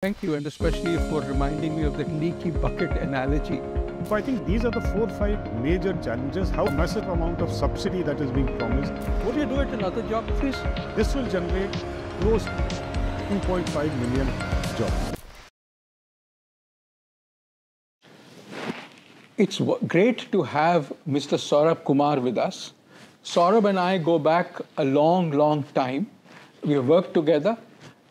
Thank you, and especially for reminding me of that leaky bucket analogy. So I think these are the four or five major challenges. How massive amount of subsidy that is being promised. Would you do it in other geographies? This will generate close to 2.5 million jobs. It's great to have Mr. Saurabh Kumar with us. Saurabh and I go back a long, long time. We have worked together,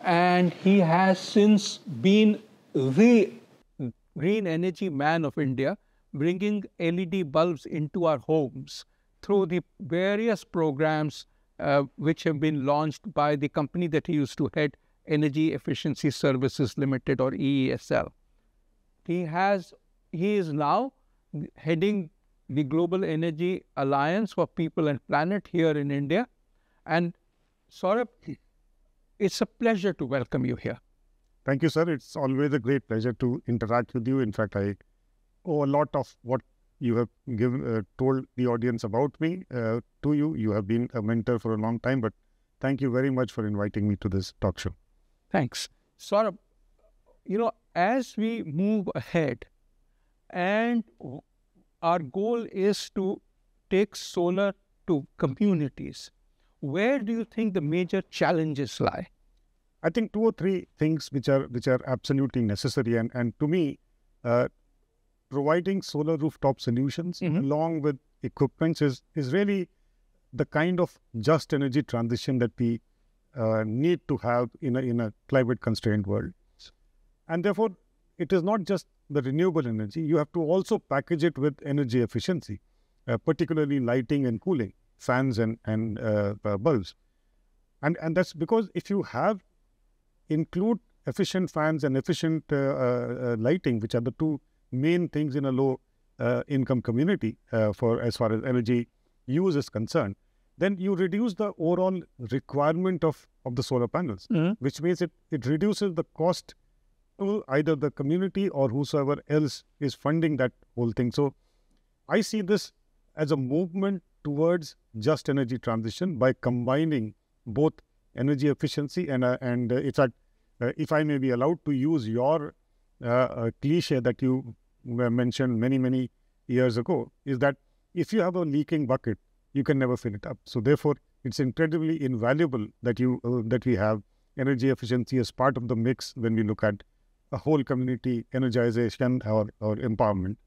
and he has since been the green energy man of India, bringing LED bulbs into our homes through the various programs uh, which have been launched by the company that he used to head, Energy Efficiency Services Limited or EESL. He has he is now heading the Global Energy Alliance for People and Planet here in India. And Saurabh, it's a pleasure to welcome you here. Thank you, sir. It's always a great pleasure to interact with you. In fact, I owe a lot of what you have given uh, told the audience about me uh, to you. You have been a mentor for a long time, but thank you very much for inviting me to this talk show. Thanks. Saurabh, you know, as we move ahead, and our goal is to take solar to communities, where do you think the major challenges lie? I think two or three things which are which are absolutely necessary, and and to me, uh, providing solar rooftop solutions Mhm. along with equipments is is really the kind of just energy transition that we uh, need to have in a in a climate constrained world, and therefore it is not just the renewable energy. You have to also package it with energy efficiency, uh, particularly lighting and cooling, fans and and uh, uh, bulbs, and and that's because if you have include efficient fans and efficient uh, uh, lighting, which are the two main things in a low uh, income community uh, for as far as energy use is concerned, then you reduce the overall requirement of, of the solar panels, which means it, it reduces the cost to either the community or whosoever else is funding that whole thing. So I see this as a movement towards just energy transition by combining both energy efficiency and uh, and uh, it's at uh, if I may be allowed to use your uh, uh, cliche that you mentioned many many years ago is that if you have a leaking bucket you can never fill it up. So therefore it's incredibly invaluable that you uh, that we have energy efficiency as part of the mix when we look at a whole community energization or, or empowerment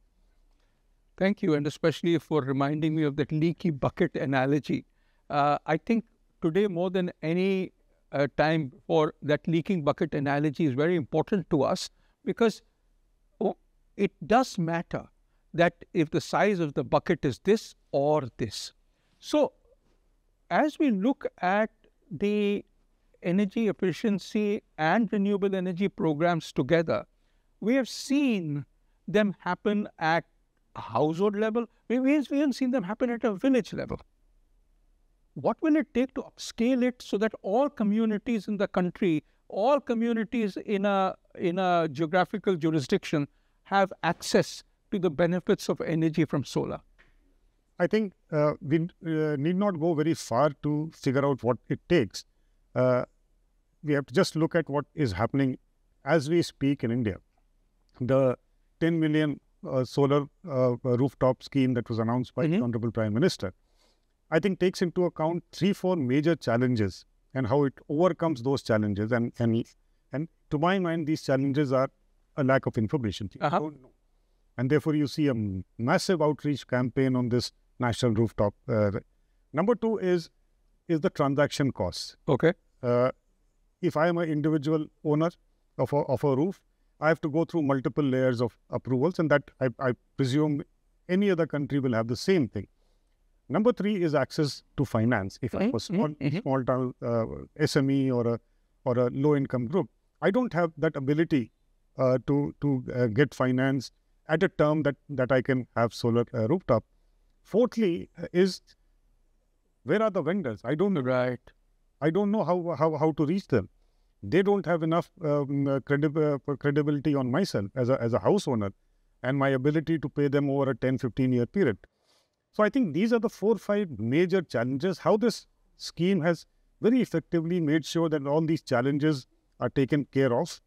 Thank you, and especially for reminding me of that leaky bucket analogy. Uh, I think today, more than any uh, time before, that leaking bucket analogy is very important to us because oh, it does matter that if the size of the bucket is this or this. So, as we look at the energy efficiency and renewable energy programs together, we have seen them happen at household level. We, we, haven't seen them happen at a village level. What will it take to upscale it so that all communities in the country, all communities in a in a geographical jurisdiction have access to the benefits of energy from solar? I think uh, we uh, need not go very far to figure out what it takes. Uh, we have to just look at what is happening as we speak in India. The 10 million solar uh, rooftop scheme that was announced by the Mhm. Honorable Prime Minister, I think takes into account three, four major challenges and how it overcomes those challenges. And and and to my mind, these challenges are a lack of information. Don't know. And therefore, you see a massive outreach campaign on this national rooftop. Uh, number two is is the transaction costs. Okay. Uh, if I am an individual owner of a, of a roof, I have to go through multiple layers of approvals, and that I, I presume any other country will have the same thing. Number three is access to finance. If I'm Mhm, a small, mhm. small town uh, SME or a or a low income group, I don't have that ability uh, to to uh, get finance at a term that that I can have solar uh, rooftop. Fourthly, uh, is where are the vendors? I don't know. Right. I don't know how how, how to reach them. They don't have enough um, uh, credi- uh, credibility on myself as a, as a house owner and my ability to pay them over a 10, 15 year period. So I think these are the four, five major challenges. How this scheme has very effectively made sure that all these challenges are taken care of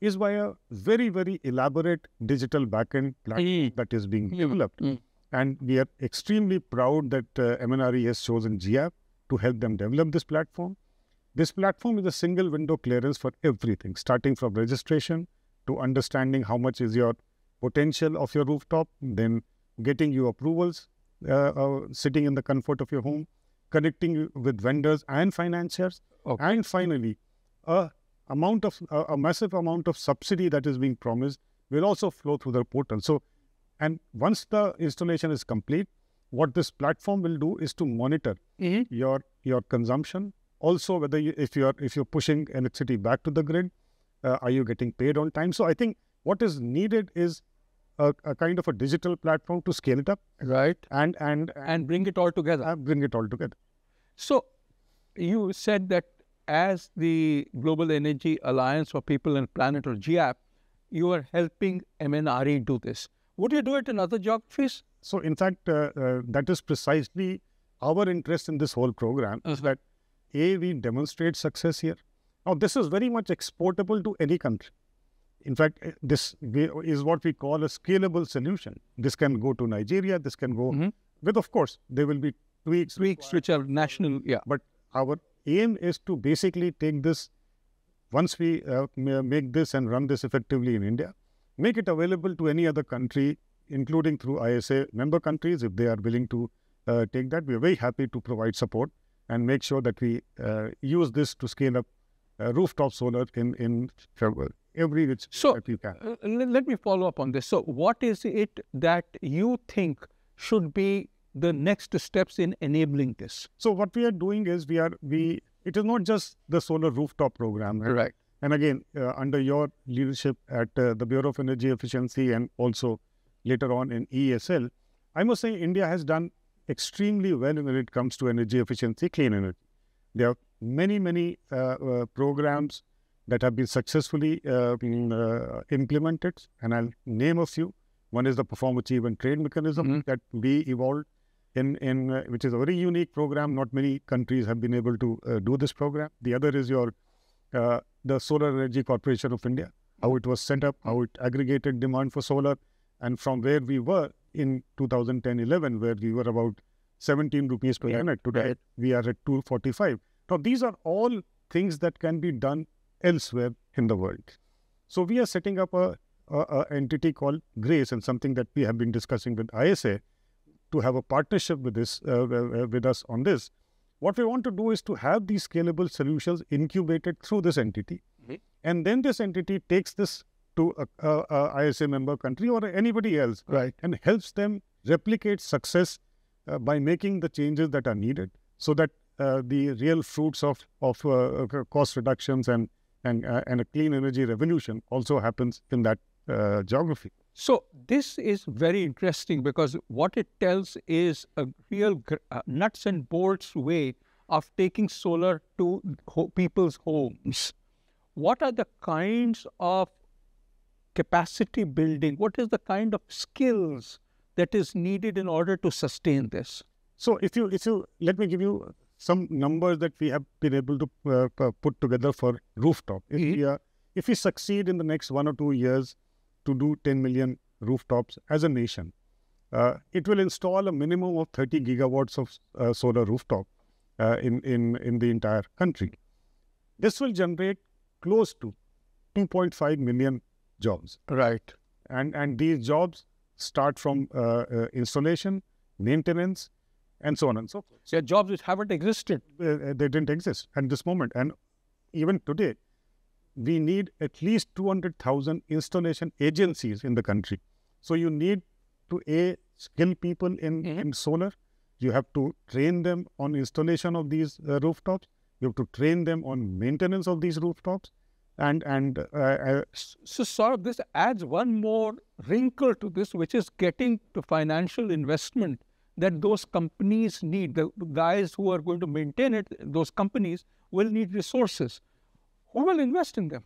is by a very, very elaborate digital backend platform Mm. that is being Mm. developed. Mm. And we are extremely proud that uh, MNRE has chosen GEAPP to help them develop this platform. This platform is a single window clearance for everything, starting from registration to understanding how much is your potential of your rooftop, then getting you approvals, uh, uh, sitting in the comfort of your home, connecting you with vendors and financiers, Okay. and finally, a amount of a, a massive amount of subsidy that is being promised will also flow through the portal. So, and once the installation is complete, what this platform will do is to monitor Mhm. your your consumption. Also, whether you, if you're if you're pushing electricity back to the grid, uh, are you getting paid on time? So, I think what is needed is a, a kind of a digital platform to scale it up Right. and and And bring it all together. and bring it all together. So, you said that as the Global Energy Alliance for People and Planet or GEAPP, you are helping MNRE do this. Would you do it in other geographies? So, in fact, uh, uh, that is precisely our interest in this whole program Uh-huh. that A, we demonstrate success here. Now, this is very much exportable to any country. In fact, uh, this is what we call a scalable solution. This can go to Nigeria, this can go Mhm. with, of course, there will be tweaks. Tweaks which are national, yeah. But our aim is to basically take this, once we uh, make this and run this effectively in India, make it available to any other country, including through ISA member countries, if they are willing to uh, take that. We are very happy to provide support and make sure that we uh, use this to scale up uh, rooftop solar in, in every which So, that we can. Uh, let me follow up on this. So, what is it that you think should be the next steps in enabling this? So what we are doing is we are we it is not just the solar rooftop program right? Right. And again, uh, under your leadership at uh, the Bureau of Energy Efficiency and also later on in EESL, I must say India has done extremely well when it comes to energy efficiency, clean energy. There are many, many uh, uh, programs that have been successfully uh, been, uh, implemented, and I'll name a few. One is the Perform, Achieve, and Trade mechanism Mhm. that we evolved in, in uh, which is a very unique program. Not many countries have been able to uh, do this program. The other is your uh, the Solar Energy Corporation of India, how it was set up, how it aggregated demand for solar, and from where we were in 2010-11, where we were about 17 rupees per Yeah, unit. Today right. we are at 245. Now these are all things that can be done elsewhere in the world. So we are setting up a, a, a entity called Grace, and something that we have been discussing with ISA to have a partnership with this uh, with us on this. What we want to do is to have these scalable solutions incubated through this entity, Mhm. and then this entity takes this to a, a, a ISA member country or anybody else, Right. and helps them replicate success uh, by making the changes that are needed, so that uh, the real fruits of of uh, uh, cost reductions and and uh, and a clean energy revolution also happens in that uh, geography. So this is very interesting because what it tells is a real gr- uh, nuts and bolts way of taking solar to ho- people's homes. What are the kinds of capacity building? What is the kind of skills that is needed in order to sustain this? So if you if you let me give you some numbers that we have been able to uh, put together for rooftop. If Mhm. we are, if we succeed in the next one or two years to do 10 million rooftops as a nation, uh, it will install a minimum of 30 gigawatts of uh, solar rooftop uh, in in in the entire country. This will generate close to 2.5 million jobs Right. and and these jobs start from uh, uh, installation, maintenance, and so on and so forth. So jobs which haven't existed. Uh, they didn't exist at this moment, and even today, we need at least two hundred thousand installation agencies in the country. So you need to a skill people in Mhm. in solar. You have to train them on installation of these uh, rooftops. You have to train them on maintenance of these rooftops, and and uh, uh, So sort of this adds one more wrinkle to this, which is getting to financial investment that those companies need. The guys who are going to maintain it, those companies will need resources. Who will invest in them?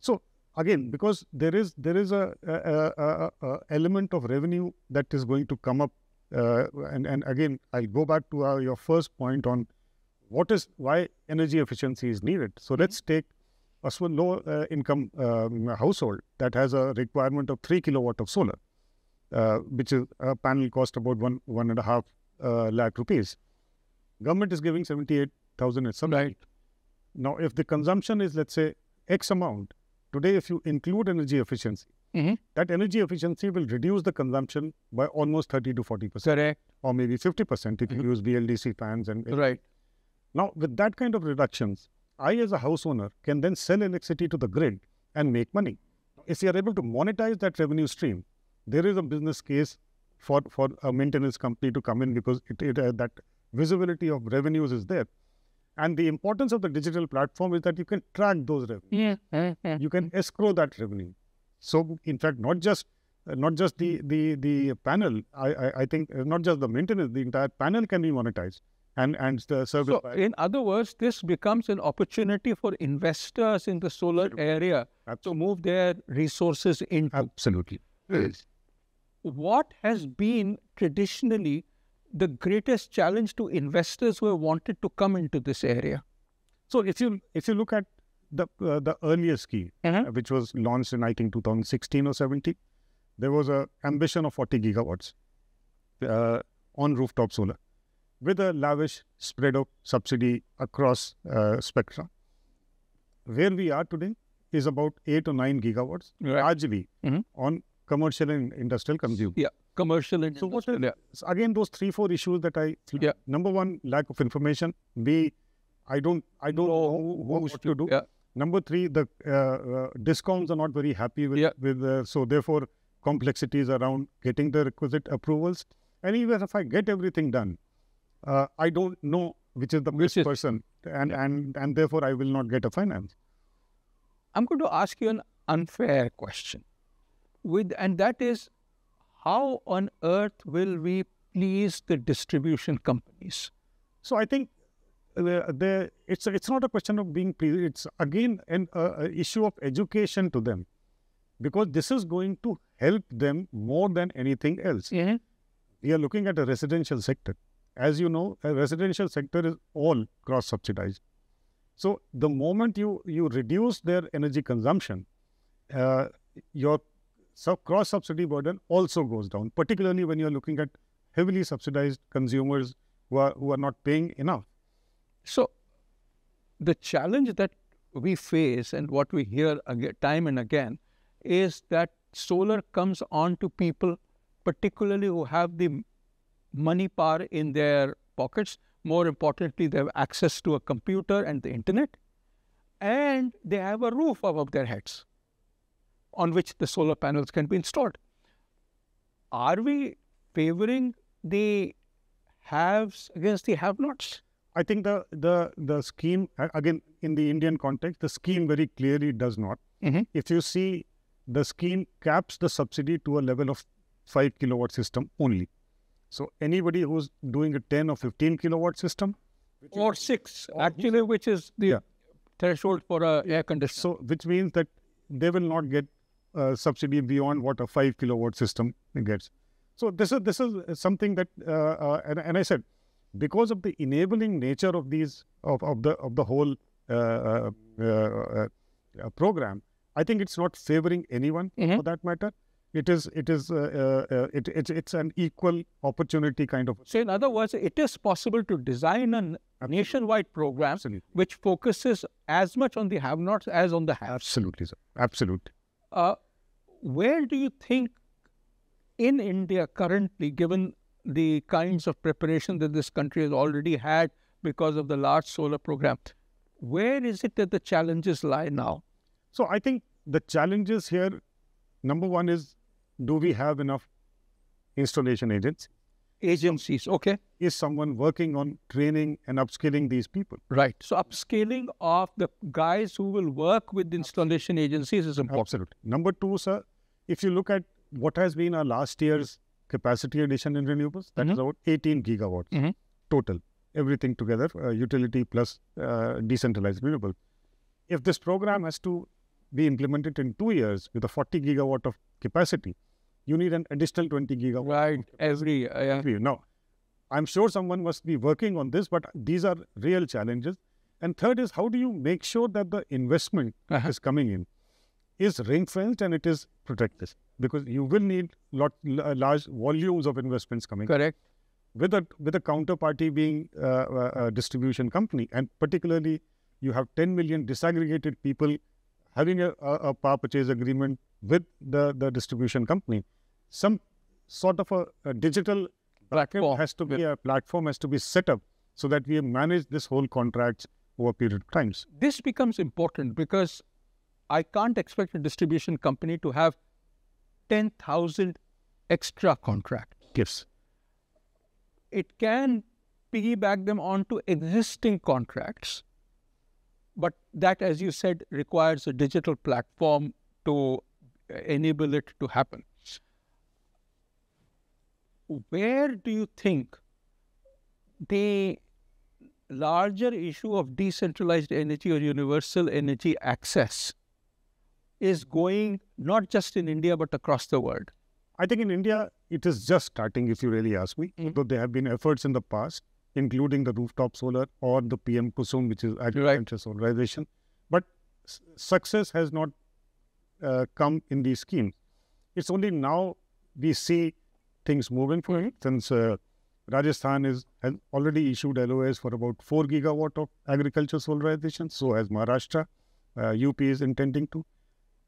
So again, because there is there is a, a, a, a, element of revenue that is going to come up, uh, and and again, I'll go back to our, your first point on what is why energy efficiency is needed. So let's take a low uh, income um, household that has a requirement of three kilowatt of solar, uh, which is a panel cost about one one and a half uh, lakh rupees. Government is giving seventy eight thousand as subsidy. Right. Now, if the consumption is let's say X amount, today if you include energy efficiency, Mhm. that energy efficiency will reduce the consumption by almost thirty to forty percent, Correct. or maybe fifty percent if you use BLDC fans and Right. now, with that kind of reductions, I as a house owner can then sell electricity to the grid and make money. If you are able to monetize that revenue stream, there is a business case for, for a maintenance company to come in because it, it, uh, that visibility of revenues is there. And the importance of the digital platform is that you can track those revenues. Yeah. You can escrow that revenue. So, in fact, not just uh, not just the the the panel. I I, I think uh, not just the maintenance. The entire panel can be monetized and and the service. So, in other words, this becomes an opportunity for investors in the solar area to move their resources into. Absolutely. What has been traditionally the greatest challenge to investors who have wanted to come into this area? So if you if you look at the uh, the earlier scheme, Mhm. uh, which was launched in I think 2016 or 17, there was a ambition of 40 gigawatts uh, on rooftop solar, with a lavish spread of subsidy across uh, spectra. Where we are today is about eight or nine gigawatts, Right. largely Mhm. on commercial and industrial consumption. Yeah, commercial and So what industrial, is- So again, those three, four issues that I Yeah. number one, lack of information. B, I don't I don't Know know, who- what, what to do. yeah. Number three, the uh, uh, discoms are not very happy with Yeah. with uh, so therefore complexities around getting the requisite approvals. And even if I get everything done, uh, I don't know which is the best is- person, and and and therefore I will not get a finance. I'm going to ask you an unfair question. With and that is how on earth will we please the distribution companies? So I think uh, the it's it's not a question of being pleased. It's again an uh, issue of education to them, because this is going to help them more than anything else. Yeah. We are looking at a residential sector. As you know, a residential sector is all cross subsidized. So the moment you you reduce their energy consumption, uh, your sub cross subsidy burden also goes down. Particularly when you are looking at heavily subsidized consumers who are who are not paying enough. So, the challenge that we face and what we hear aga time and again is that solar comes on to people, particularly who have the money power in their pockets. More importantly, they have access to a computer and the internet, and they have a roof above their heads on which the solar panels can be installed. Are we favoring the haves against the have nots? I think the the the scheme again in the Indian context, the scheme very clearly does not. Mhm. If you see, the scheme caps the subsidy to a level of five kilowatt system only. So anybody who's doing a ten or fifteen kilowatt system, or six actually which is the Yeah. threshold for a air conditioner so which means that they will not get uh, subsidy beyond what a five kilowatt system gets. So this is this is something that uh, uh, and, and I said because of the enabling nature of these of, of the of the whole uh, uh, uh, uh, program, I think it's not favoring anyone Mhm. for that matter. It is it is uh, uh, uh, it, it's it's an equal opportunity kind of so in other words it is possible to design a n- nationwide program absolutely. which focuses as much on the have nots as on the haves. Absolutely sir. Absolutely. uh, where do you think in india currently given the kinds of preparation that this country has already had because of the large solar program where is it that the challenges lie now? So I think the challenges here, number one is, do we have enough installation agents? agencies okay Is someone working on training and upskilling these people? Right. So upscaling of the guys who will work with installation agencies is important. Absolutely. Number two, sir, if you look at what has been our last year's capacity addition in renewables, that is Mhm. about 18 gigawatts Mhm. total, everything together, uh, utility plus uh, decentralized renewable. If this program has to be implemented in two years with a 40 gigawatt of capacity, you need an additional 20 gigawatt. Right. Every uh, yeah. Now, I'm sure someone must be working on this, but these are real challenges. And third is how do you make sure that the investment Uh-huh. is coming in is ring fenced and it is protected because you will need lot l- large volumes of investments coming Correct. with a with a counterparty being uh, a, a distribution company, and particularly you have 10 million disaggregated people having a, a, a power purchase agreement with the the distribution company. Some sort of a, a digital Platform. has to be a platform has to be set up so that we manage this whole contract over a period of times. This becomes important because I can't expect a distribution company to have 10,000 extra contracts. Yes. It can piggyback them onto existing contracts, but that, as you said, requires a digital platform to enable it to happen. Where do you think the larger issue of decentralized energy or universal energy access is going not just in India but across the world? I think in India, it is just starting, if you really ask me. Mhm. Though there have been efforts in the past, including the rooftop solar or the PM Kusum, which is agriculture solarization. But s- success has not uh, come in these schemes. It's only now we see things moving for forward. Since uh, Rajasthan is has already issued LOAs for about 4 gigawatt of agriculture solarization, so has Maharashtra. Uh, UP is intending to.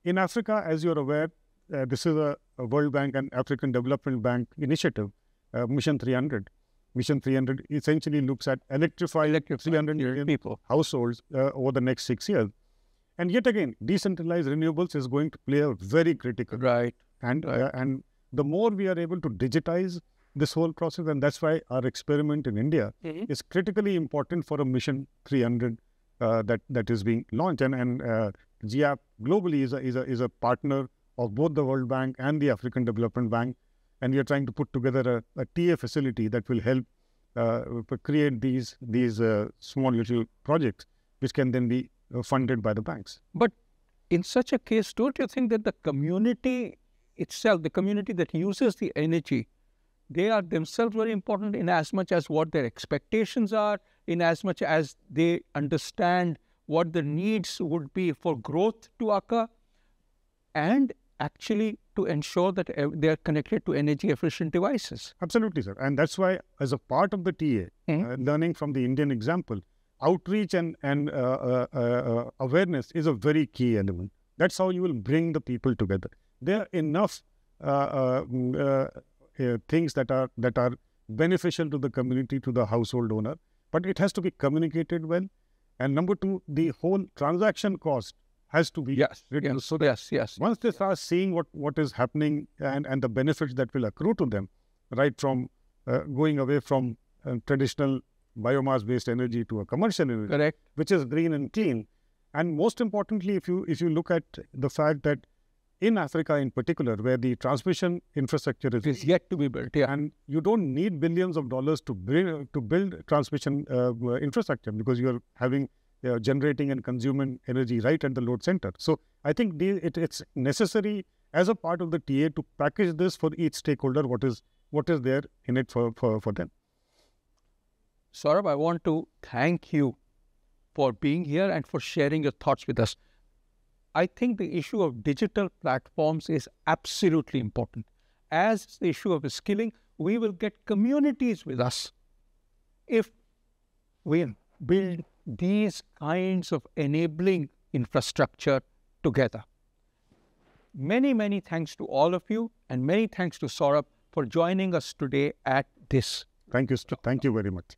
In Africa, as you're aware, uh, this is a, a World Bank and African Development Bank initiative, uh, Mission 300. Mission 300 essentially looks at electrifying Electric 300 million people. households uh, over the next six years. And yet again, decentralized renewables is going to play a very critical Right. and Right. uh, and the more we are able to digitize this whole process, and that's why our experiment in India Mhm. is critically important for a Mission 300 uh, that that is being launched. And and uh, GEAPP globally is a is a is a partner of both the World Bank and the African Development Bank, and we are trying to put together a, a TA facility that will help uh, create these these uh, small little projects, which can then be uh, funded by the banks. But in such a case, don't you think that the community itself, the community that uses the energy, they are themselves very important in as much as what their expectations are, in as much as they understand what the needs would be for growth to occur, and actually to ensure that they are connected to energy efficient devices. Absolutely, sir. And that's why, as a part of the TA, Mhm. uh, learning from the Indian example, outreach and, and uh, uh, uh, awareness is a very key element. That's how you will bring the people together. There are enough uh, uh, mm, uh, uh, things that are that are beneficial to the community, to the household owner, but it has to be communicated well. And number two, the whole transaction cost has to be Yes, yes, So yes, yes. once they start seeing what, what is happening and, and the benefits that will accrue to them, right from uh, going away from uh, traditional biomass based energy to a commercial energy, Correct. which is green and clean. And most importantly, if you if you look at the fact that in Africa in particular, where the transmission infrastructure is is yet to be built. Yeah. and you don't need billions of dollars to build to build transmission uh, infrastructure because you're having uh, generating and consuming energy right at the load center. So I think the, it, it's necessary as a part of the TA to package this for each stakeholder. What is what is there in it for for, for them? Saurabh, I want to thank you for being here and for sharing your thoughts with us. I think the issue of digital platforms is absolutely important. As the issue of skilling, we will get communities with us if we build these kinds of enabling infrastructure together. Many, many thanks to all of you, and many thanks to Saurabh for joining us today at this Thank you. Thank you very much.